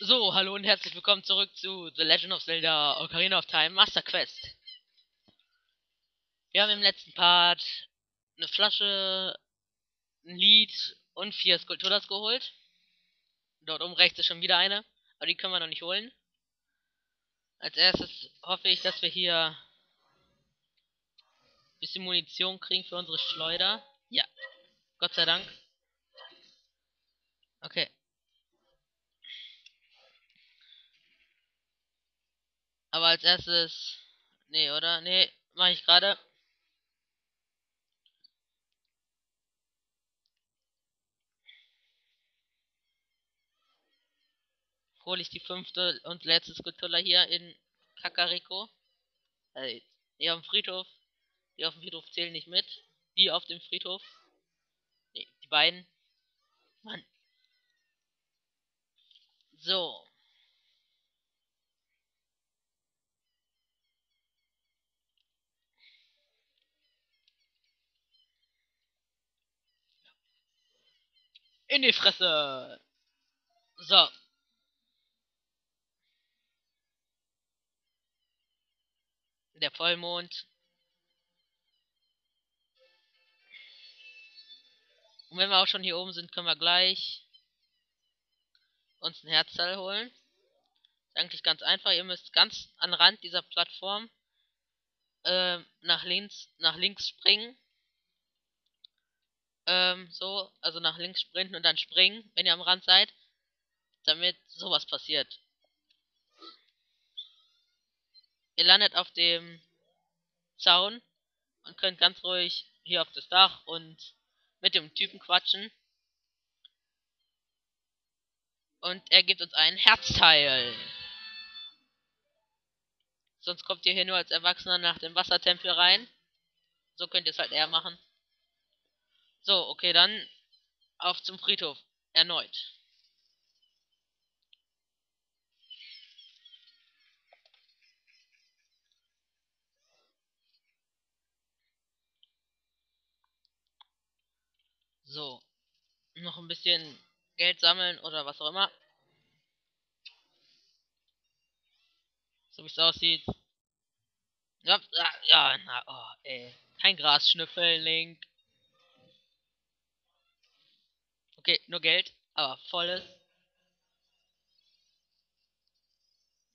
So, hallo und herzlich willkommen zurück zu The Legend of Zelda Ocarina of Time Master Quest. Wir haben im letzten Part eine Flasche, ein Lied und vier Skulpturas geholt. Dort oben rechts ist schon wieder eine, aber die können wir noch nicht holen. Als erstes hoffe ich, dass wir hier ein bisschen Munition kriegen für unsere Schleuder. Ja, Gott sei Dank. Okay. Aber als erstes. Nee, oder? Nee, mache ich gerade. Hole ich die fünfte und letzte Skulptur hier in Kakariko. Also, die auf dem Friedhof. Die auf dem Friedhof zählen nicht mit. Die auf dem Friedhof. Nee, die beiden. Mann. So. In die Fresse. So. Der Vollmond. Und wenn wir auch schon hier oben sind, können wir gleich uns ein Herzteil holen. Ist eigentlich ganz einfach. Ihr müsst ganz an Rand dieser Plattform äh, nach links nach links springen ähm, so, also nach links sprinten und dann springen, wenn ihr am Rand seid, damit sowas passiert. Ihr landet auf dem Zaun und könnt ganz ruhig hier auf das Dach und mit dem Typen quatschen. Und er gibt uns ein Herzteil. Sonst kommt ihr hier nur als Erwachsener nach dem Wassertempel rein. So könnt ihr es halt eher machen. So, okay, dann auf zum Friedhof. Erneut. So. Noch ein bisschen Geld sammeln oder was auch immer. So wie es aussieht. Ja, ja, na, oh, ey. Kein Gras schnüffeln, Link. Okay, nur Geld, aber volles.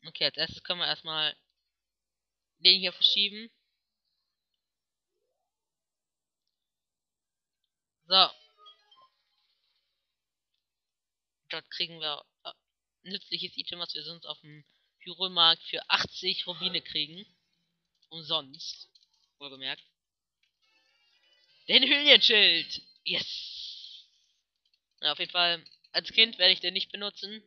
Okay, als erstes können wir erstmal den hier verschieben. So. Dort kriegen wir äh, nützliches Item, was wir sonst auf dem Pyromarkt für 80 Rubine kriegen. Umsonst. Wohlgemerkt. Den Hylienschild! Yes! Ja, auf jeden Fall, als Kind werde ich den nicht benutzen.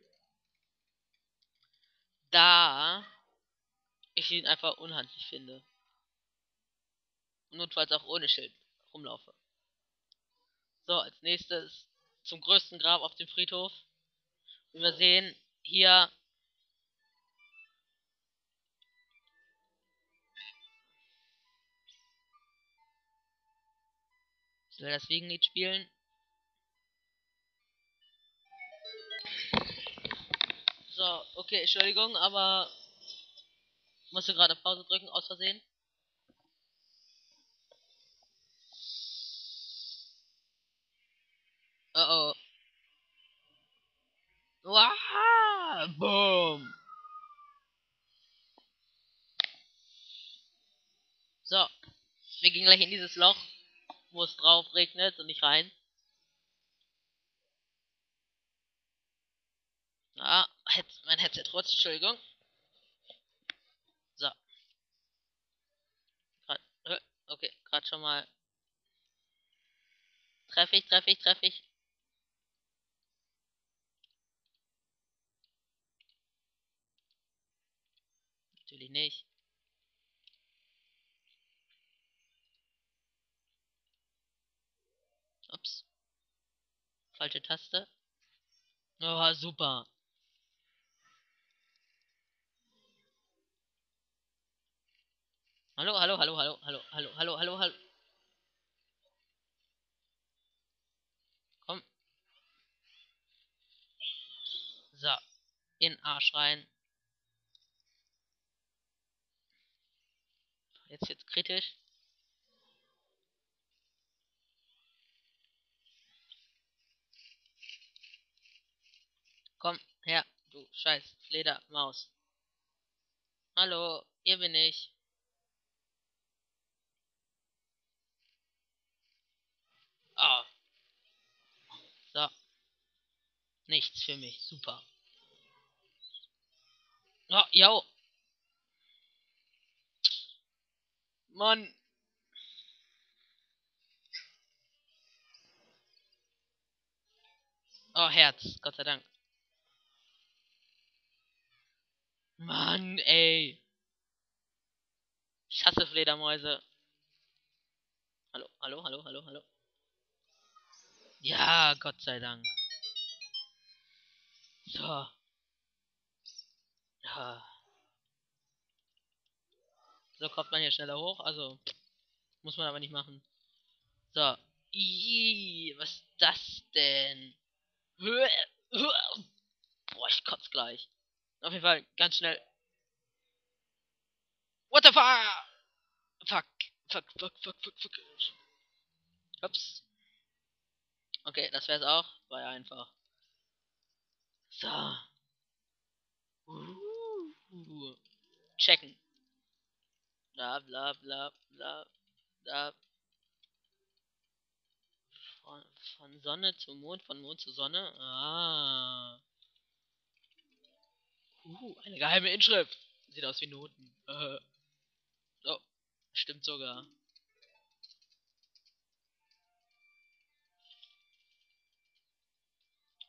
Da ich ihn einfach unhandlich finde. Notfalls auch ohne Schild rumlaufe. So, als nächstes zum größten Grab auf dem Friedhof. Und wir sehen hier soll das Wiegenlied spielen. So, okay, Entschuldigung, aber musste gerade Pause drücken, aus Versehen. Oh oh. Waha! Boom! So. Wir gehen gleich in dieses Loch, wo es drauf regnet und nicht rein. Ah, mein Headset rutscht, Entschuldigung. So. Grad, okay, gerade schon mal. Treffe ich, treffe ich, treffe ich. Natürlich nicht. Ups. Falsche Taste. Oh, super. Hallo, hallo, hallo, hallo, hallo, hallo, hallo, hallo, hallo. Komm. So. in Arsch rein. Jetzt jetzt kritisch. Komm her, du scheiß Fledermaus. Hallo, hier bin ich. Ah. So. Nichts für mich. Super. Oh, yo. Mann. Oh, Herz. Gott sei Dank. Mann, ey. Ich hasse Fledermäuse. Hallo, hallo, hallo, hallo, hallo. Ja, Gott sei Dank. So. Ja. So kommt man hier schneller hoch. Also, muss man aber nicht machen. So. Ii, was ist das denn? Boah, ich kotze gleich. Auf jeden Fall ganz schnell. What the fuck? Fuck, fuck, fuck, fuck, fuck, fuck. Ups. Okay, das wär's auch. War ja einfach. So. Uh, checken. Bla bla bla bla bla. Von, von Sonne zu Mond, von Mond zu Sonne. Ah. Uh, eine geheime Inschrift. Sieht aus wie Noten. Äh. Oh, stimmt sogar.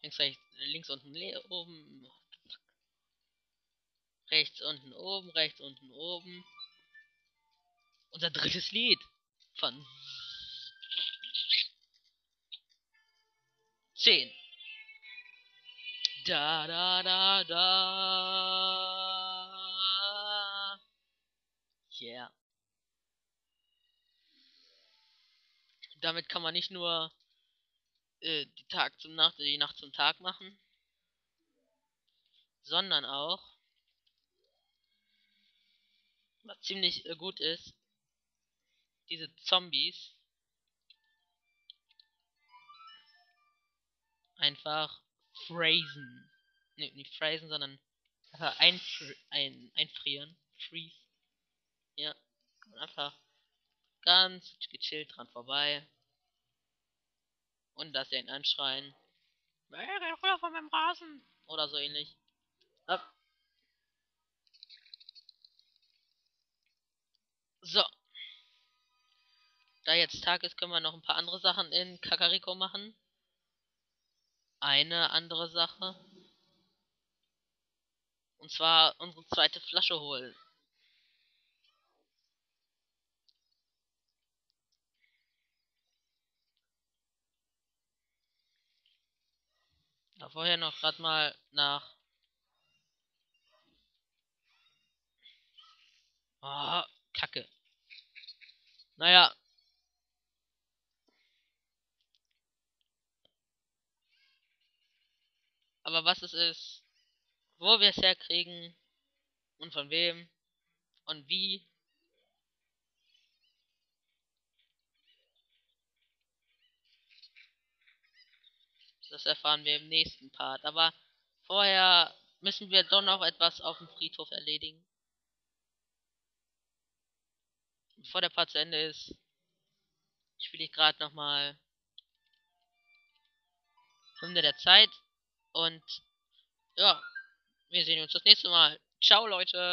Links, rechts, links unten, oben. Rechts unten, oben, rechts unten, oben. Unser drittes Lied von 10. Da da da da. Yeah. Damit kann man nicht nur äh, die Tag zum Nacht, die Nacht zum Tag machen, sondern auch, was ziemlich äh, gut ist, diese Zombies einfach phrasen. Ne, nicht phrasen, sondern einfach einfri ein, einfrieren. Freeze. Ja. Einfach ganz gechillt dran vorbei. Und dass sie ihn anschreien. Hey, rüber von meinem Rasen! Oder so ähnlich. Ab. So. Da jetzt Tag ist, können wir noch ein paar andere Sachen in Kakariko machen. Eine andere Sache. Und zwar unsere zweite Flasche holen. Da vorher noch gerade mal nach. Oh, Kacke. Naja. Aber was es ist, wo wir es herkriegen und von wem und wie, Das erfahren wir im nächsten Part. Aber vorher müssen wir doch noch etwas auf dem Friedhof erledigen. Bevor der Part zu Ende ist, spiele ich gerade nochmal Hymne der Zeit. Und ja, wir sehen uns das nächste Mal. Ciao, Leute.